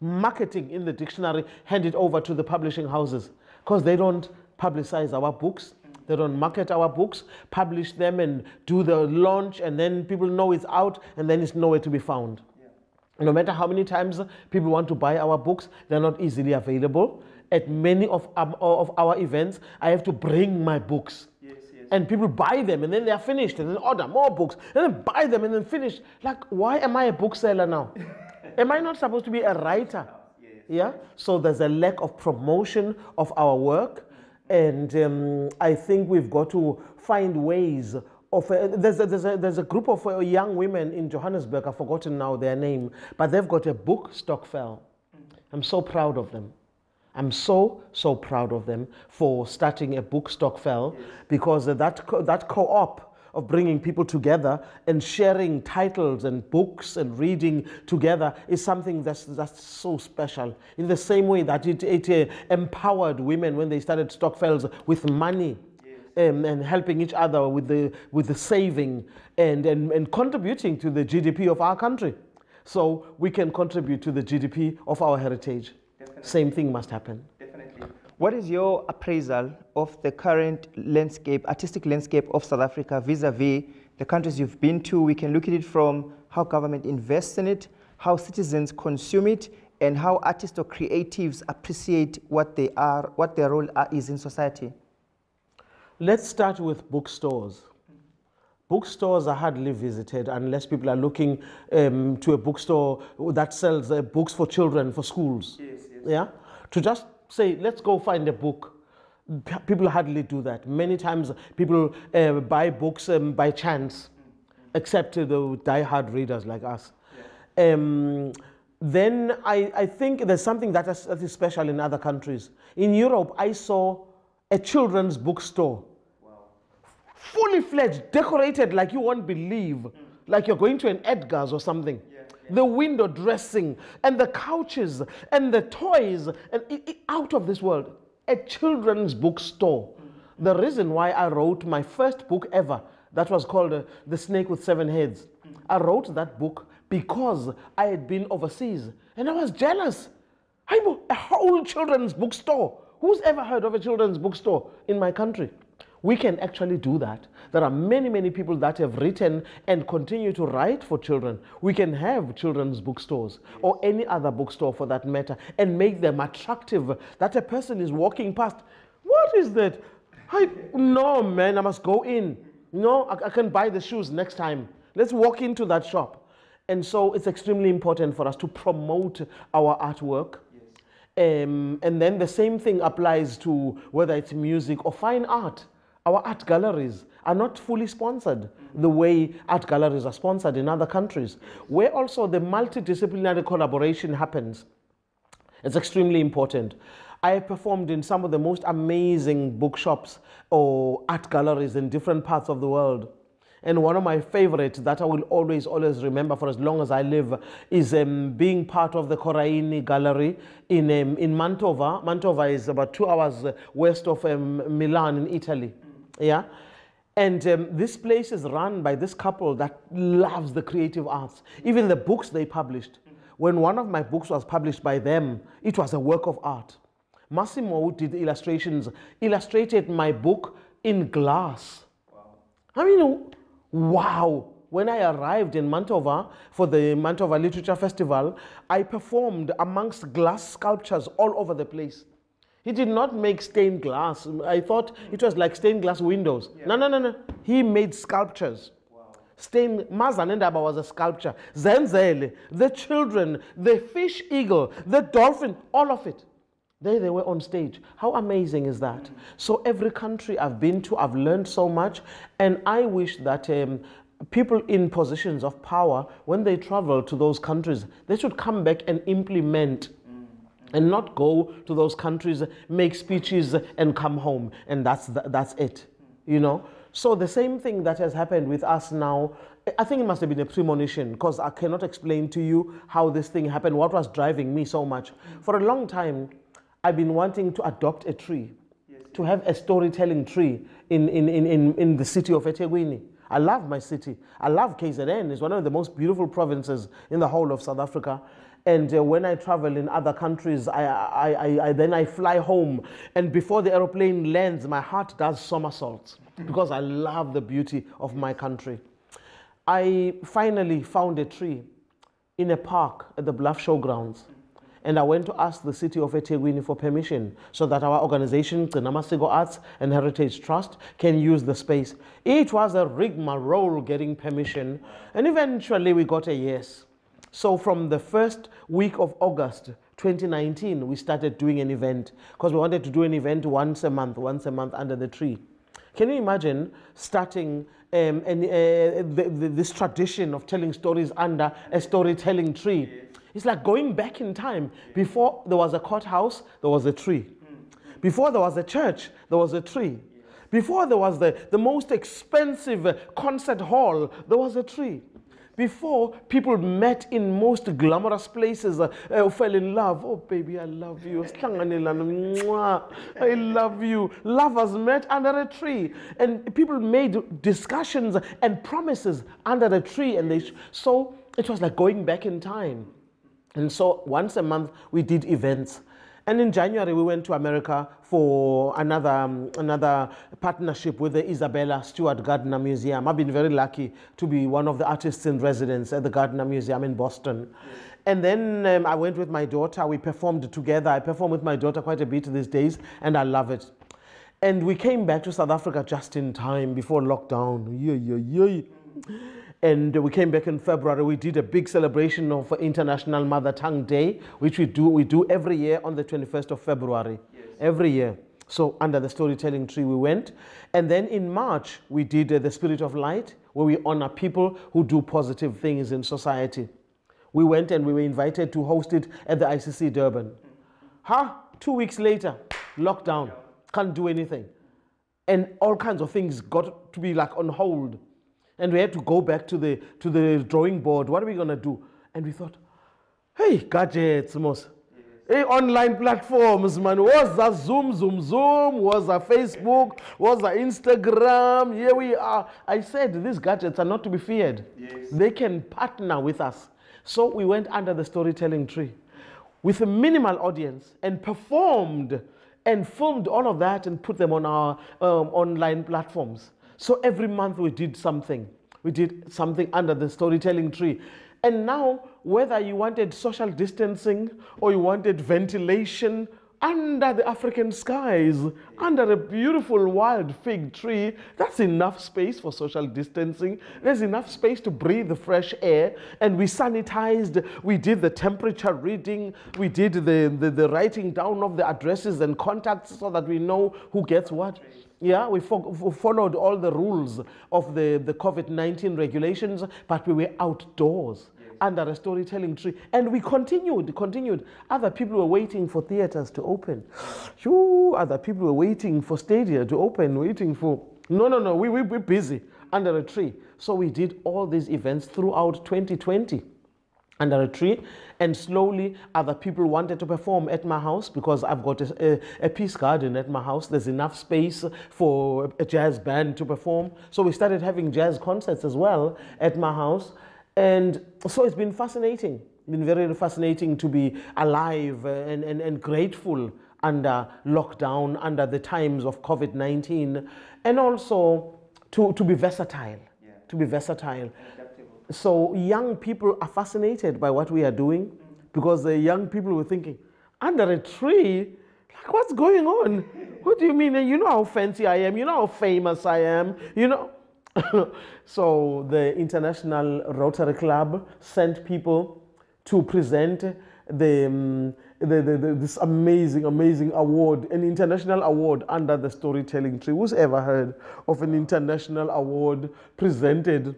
marketing in the dictionary, hand it over to the publishing houses? Because they don't publicize our books. They don't market our books, publish them and do the launch, and then people know it's out, and then it's nowhere to be found. No matter how many times people want to buy our books, they're not easily available. At many of, um, of our events, I have to bring my books. And people buy them and then they're finished and then order more books and then buy them and then finish. Like, why am I a bookseller now? am I not supposed to be a writer? Yes. Yeah? So there's a lack of promotion of our work. And um, I think we've got to find ways of. Uh, there's, a, there's, a, there's a group of uh, young women in Johannesburg, I've forgotten now their name, but they've got a book stock fair. I'm so proud of them. I'm so, so proud of them for starting a book stock fair because that, co- that co op of bringing people together and sharing titles and books and reading together is something that's, that's so special. In the same way that it, it uh, empowered women when they started stock fairs with money. Um, and helping each other with the, with the saving and, and, and contributing to the GDP of our country. So we can contribute to the GDP of our heritage. Definitely. Same thing must happen. Definitely. What is your appraisal of the current landscape, artistic landscape of South Africa vis-a-vis the countries you've been to? We can look at it from how government invests in it, how citizens consume it, and how artists or creatives appreciate what they are, what their role are, is in society. Let's start with bookstores. Bookstores are hardly visited unless people are looking um, to a bookstore that sells uh, books for children for schools. Yes, yes. Yeah, to just say, let's go find a book. People hardly do that. Many times people uh, buy books um, by chance, except the die-hard readers like us. Yeah. Um, then I, I think there's something that is, that is special in other countries. In Europe, I saw a children's bookstore fully fledged, decorated like you won't believe, mm. like you're going to an Edgar's or something. Yeah. The window dressing and the couches and the toys and it, it, out of this world. A children's bookstore. The reason why I wrote my first book ever, that was called uh, The Snake with Seven Heads. I wrote that book because I had been overseas and I was jealous. I'm a whole children's bookstore. Who's ever heard of a children's bookstore in my country? We can actually do that. There are many, many people that have written and continue to write for children. We can have children's bookstores or any other bookstore for that matter and make them attractive that a person is walking past. What is that? I, no, man, I must go in. No, I, I can buy the shoes next time. Let's walk into that shop. And so it's extremely important for us to promote our artwork. Um, and then the same thing applies to whether it's music or fine art our art galleries are not fully sponsored the way art galleries are sponsored in other countries, where also the multidisciplinary collaboration happens. It's extremely important. I performed in some of the most amazing bookshops or art galleries in different parts of the world. And one of my favorites that I will always, always remember for as long as I live is um, being part of the Corraini Gallery in, um, in Mantova. Mantova is about two hours west of um, Milan in Italy. Yeah. And um, this place is run by this couple that loves the creative arts. Even the books they published. When one of my books was published by them, it was a work of art. Massimo, who did illustrations, illustrated my book in glass. Wow. I mean, wow. When I arrived in Mantova for the Mantova Literature Festival, I performed amongst glass sculptures all over the place. He did not make stained glass. I thought it was like stained glass windows. Yeah. No, no, no, no. He made sculptures. Wow. Stained Mazanendaba was a sculpture. Zenzele, the children, the fish eagle, the dolphin, all of it. There they were on stage. How amazing is that? Mm. So every country I've been to, I've learned so much, and I wish that um, people in positions of power, when they travel to those countries, they should come back and implement and not go to those countries, make speeches, and come home, and that's that's it, you know. So the same thing that has happened with us now, I think it must have been a premonition because I cannot explain to you how this thing happened. What was driving me so much for a long time, I've been wanting to adopt a tree, to have a storytelling tree in in in in, in the city of eThekwini. I love my city. I love KZN. It's one of the most beautiful provinces in the whole of South Africa. And uh, when I travel in other countries, I, I, I, I, then I fly home. And before the aeroplane lands, my heart does somersaults because I love the beauty of my country. I finally found a tree in a park at the Bluff Showgrounds. And I went to ask the city of eThekwini for permission so that our organization, the Gcinamasiko Arts and Heritage Trust, can use the space. It was a rigmarole getting permission, and eventually we got a yes. So from the first week of August 2019, we started doing an event because we wanted to do an event once a month, once a month under the tree. Can you imagine starting um, uh, the, the, this tradition of telling stories under a storytelling tree? It's like going back in time. Before there was a courthouse, there was a tree. Before there was a church, there was a tree. Before there was the, the most expensive concert hall, there was a tree. Before, people met in most glamorous places, uh, uh, fell in love. Oh, baby, I love you. I love you. Lovers met under a tree. And people made discussions and promises under the tree. And they, so it was like going back in time. And so once a month, we did events. And in January, we went to America for another, um, another partnership with the Isabella Stewart Gardner Museum. I've been very lucky to be one of the artists in residence at the Gardner Museum in Boston. And then um, I went with my daughter. We performed together. I perform with my daughter quite a bit these days, and I love it. And we came back to South Africa just in time before lockdown. Yeah, yeah, yeah. And we came back in February. We did a big celebration of International Mother Tongue Day, which we do we do every year on the 21st of February. Yes. Every year. So under the storytelling tree we went. And then in March we did uh, the Spirit of Light, where we honor people who do positive things in society. We went and we were invited to host it at the ICC Durban. Huh? Two weeks later, lockdown. Can't do anything. And all kinds of things got to be like on hold and we had to go back to the, to the drawing board. What are we going to do? And we thought, hey, gadgets, mos. Hey, online platforms, man. Was that Zoom, Zoom, Zoom? Was that Facebook? Was that Instagram? Here we are. I said these gadgets are not to be feared. Yes. They can partner with us. So we went under the storytelling tree with a minimal audience and performed and filmed all of that and put them on our um, online platforms. So every month we did something. We did something under the storytelling tree. And now, whether you wanted social distancing or you wanted ventilation under the African skies, under a beautiful wild fig tree, that's enough space for social distancing. There's enough space to breathe the fresh air. And we sanitized, we did the temperature reading, we did the, the, the writing down of the addresses and contacts so that we know who gets what. Yeah, we fo followed all the rules of the, the COVID 19 regulations, but we were outdoors yes. under a storytelling tree. And we continued, continued. Other people were waiting for theaters to open. Shoo, other people were waiting for stadia to open, waiting for. No, no, no, we, we, we're busy under a tree. So we did all these events throughout 2020 under a tree and slowly other people wanted to perform at my house because I've got a, a, a, peace garden at my house. There's enough space for a jazz band to perform. So we started having jazz concerts as well at my house. And so it's been fascinating, been very fascinating to be alive and, and, and grateful under lockdown, under the times of COVID-19, and also to, to be versatile, yeah. to be versatile so young people are fascinated by what we are doing because the young people were thinking, under a tree, like what's going on? What do you mean? You know how fancy I am. You know how famous I am. You know. so the International Rotary Club sent people to present the, um, the, the, the, this amazing, amazing award, an international award under the storytelling tree. Who's ever heard of an international award presented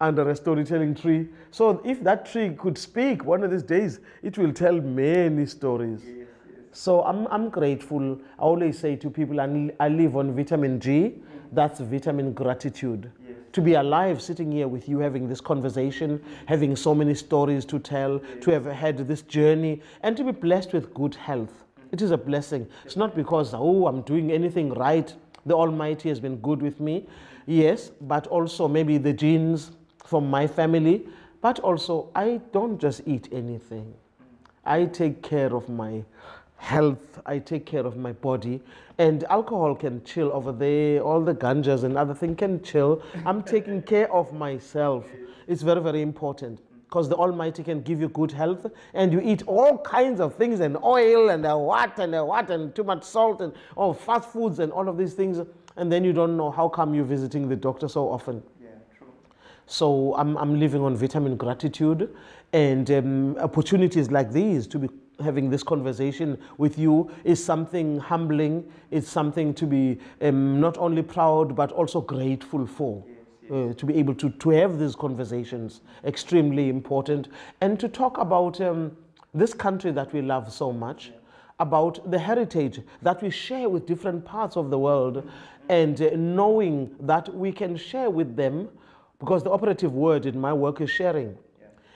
under a storytelling tree. So if that tree could speak one of these days, it will tell many stories. Yes, yes. So I'm, I'm grateful. I always say to people, I, I live on vitamin G. That's vitamin gratitude. Yes. To be alive, sitting here with you, having this conversation, having so many stories to tell, to have had this journey, and to be blessed with good health. It is a blessing. It's not because, oh, I'm doing anything right. The Almighty has been good with me. Yes, but also maybe the genes, from my family, but also I don't just eat anything. I take care of my health, I take care of my body, and alcohol can chill over there, all the ganjas and other things can chill. I'm taking care of myself. It's very, very important because the Almighty can give you good health and you eat all kinds of things and oil and what and what and too much salt and all fast foods and all of these things and then you don't know how come you're visiting the doctor so often. So I'm, I'm living on vitamin gratitude and um, opportunities like these to be having this conversation with you is something humbling. It's something to be um, not only proud but also grateful for. Uh, to be able to, to have these conversations, extremely important. And to talk about um, this country that we love so much, about the heritage that we share with different parts of the world, and uh, knowing that we can share with them because the operative word in my work is sharing.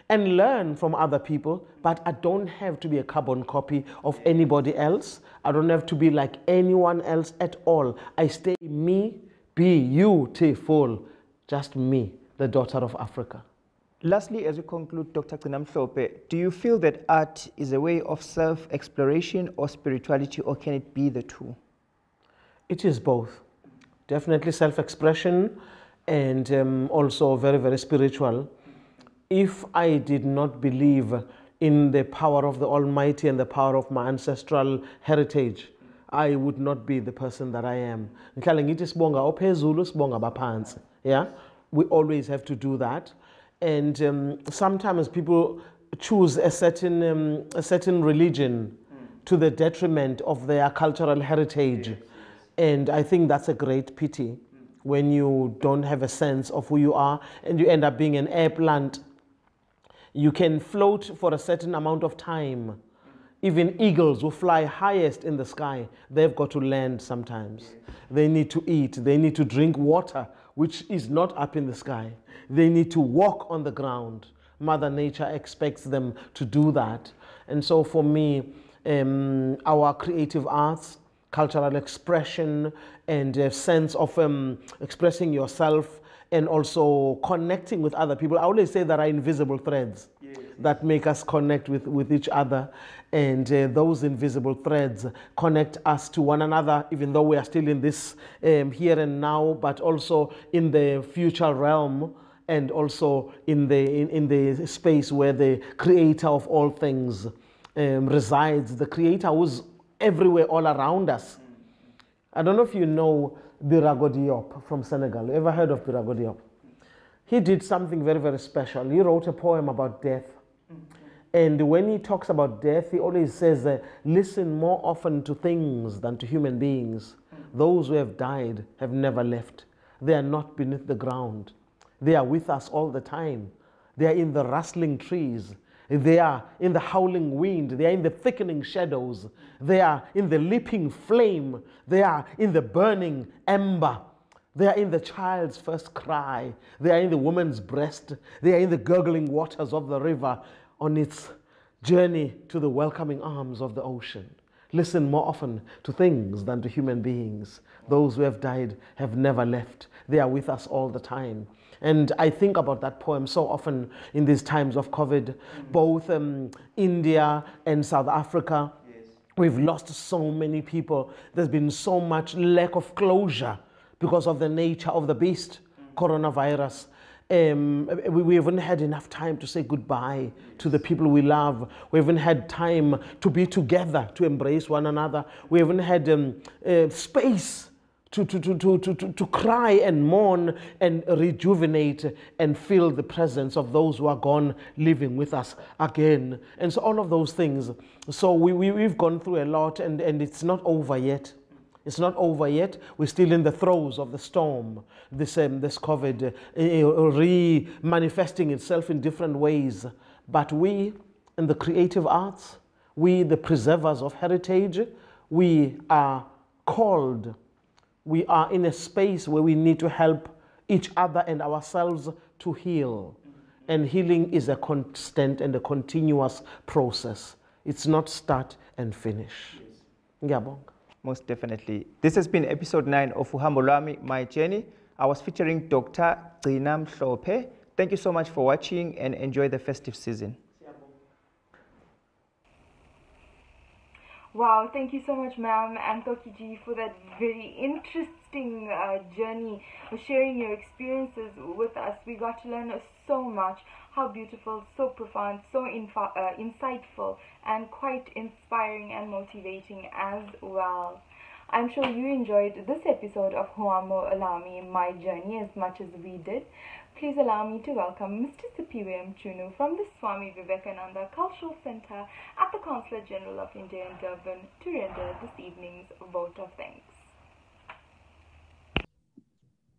And learn from other people, but I don't have to be a carbon copy of anybody else. I don't have to be like anyone else at all. I stay me, beautiful, just me, the daughter of Africa. Lastly, as we conclude, Dr. Gcina Mhlophe, do you feel that art is a way of self-exploration or spirituality, or can it be the two? It is both. Definitely self-expression and um, also very, very spiritual. If I did not believe in the power of the Almighty and the power of my ancestral heritage, I would not be the person that I am. Yeah, we always have to do that and um, sometimes people choose a certain um, a certain religion to the detriment of their cultural heritage, and I think that's a great pity. When you don't have a sense of who you are and you end up being an air plant. You can float for a certain amount of time. Even eagles who fly highest in the sky, they've got to land sometimes. They need to eat, they need to drink water, which is not up in the sky. They need to walk on the ground. Mother Nature expects them to do that. And so for me, um, our creative arts, cultural expression, and a sense of um, expressing yourself and also connecting with other people. I always say there are invisible threads yes. that make us connect with, with each other. And uh, those invisible threads connect us to one another, even though we are still in this um, here and now, but also in the future realm and also in the, in, in the space where the creator of all things um, resides, the creator who's everywhere all around us. I don't know if you know Birago Diop from Senegal. You ever heard of Birago Diop? He did something very, very special. He wrote a poem about death. And when he talks about death, he always says, uh, listen more often to things than to human beings. Those who have died have never left. They are not beneath the ground. They are with us all the time. They are in the rustling trees. They are in the howling wind. They are in the thickening shadows. They are in the leaping flame. They are in the burning ember. They are in the child's first cry. They are in the woman's breast. They are in the gurgling waters of the river on its journey to the welcoming arms of the ocean. Listen more often to things than to human beings. Those who have died have never left. They are with us all the time. And I think about that poem so often in these times of COVID, mm -hmm. both um, India and South Africa. Yes. We've lost so many people. There's been so much lack of closure because of the nature of the beast, mm -hmm. coronavirus. Um, we, we, haven't had enough time to say goodbye to the people we love. We haven't had time to be together, to embrace one another. We haven't had um, uh, space to, to, to, to, to, to cry and mourn and rejuvenate and feel the presence of those who are gone living with us again. And so all of those things. So we, we, we've gone through a lot and, and it's not over yet. It's not over yet. We're still in the throes of the storm. This, um, this COVID uh, re-manifesting itself in different ways. But we, in the creative arts, we, the preservers of heritage, we are called we are in a space where we need to help each other and ourselves to heal. And healing is a constant and a continuous process. It's not start and finish. Yes. Most definitely. This has been episode 9 of Uhambo Lwami, My Journey. I was featuring Dr. Gcina Mhlophe. Thank you so much for watching and enjoy the festive season. Wow, thank you so much, ma'am, and Tokiji, for that very interesting uh, journey, for sharing your experiences with us. We got to learn so much. How beautiful, so profound, so uh, insightful, and quite inspiring and motivating as well. I'm sure you enjoyed this episode of Uhambo Lwami, My Journey, as much as we did. Please allow me to welcome Mr. Siphiwe Mchunu from the Swami Vivekananda Cultural Center at the Consulate General of India in Durban to render this evening's vote of thanks.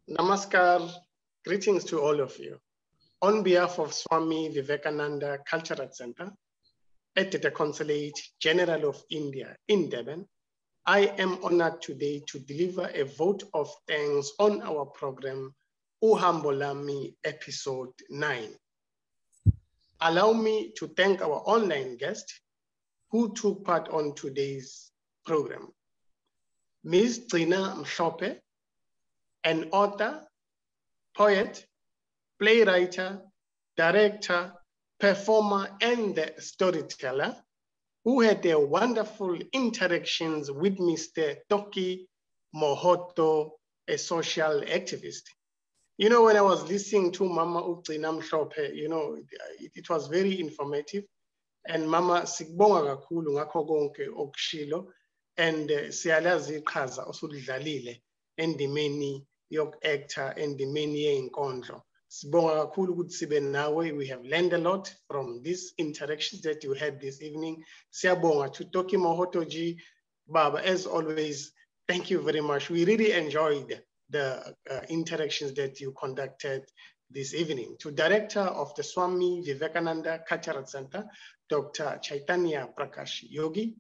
Namaskar. Greetings to all of you. On behalf of Swami Vivekananda Cultural Center at the Consulate General of India in Durban, I am honored today to deliver a vote of thanks on our program Uhambo Lwami episode 9. Allow me to thank our online guest who took part on today's program. Ms. Gcina Mhlophe, an author, poet, playwright, director, performer, and storyteller who had a wonderful interactions with Mr. Toki Mohoto, a social activist. You know, when I was listening to Mama Ugcina Mhlophe, you know, it, it, was very informative. And Mama sikubonga kakhulu ngakho konke okushilo and uh, siyalazi iqhaza osulidlalile endimeni yok-actor endimeni yey'nkondlo Sibonga kakhulu ukuthi sibe nawe. We have learned a lot from these interactions that you had this evening. Siyabonga to Toki Mohotoji, Baba, as always, thank you very much. We really enjoyed the uh, interactions that you conducted this evening. To Director of the Swami Vivekananda Cultural Center, Dr. Chaitanya Prakash Yogi,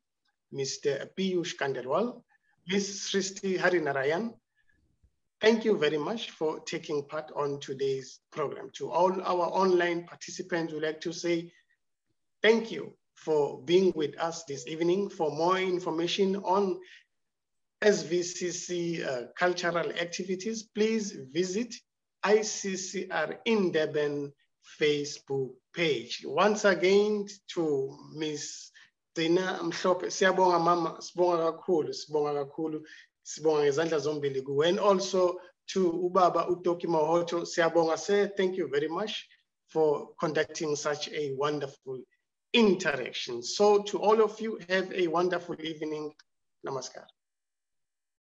Mr. Piyush Khandelwal, Ms. Sristi Harinarayan, Thank you very much for taking part on today's program. To all our online participants, we'd like to say thank you for being with us this evening. For more information on SVCC uh, cultural activities, please visit ICCR in Facebook page. Once again, to Ms. Gcina Mhlophe, siyabonga mama, sibonga kakhulu, sibonga kakhulu. sibonga ngezandla zombili kuwe and also to ubaba utoki mohoto siyabonga say thank you very much for conducting such a wonderful interaction so to all of you have a wonderful evening namaskar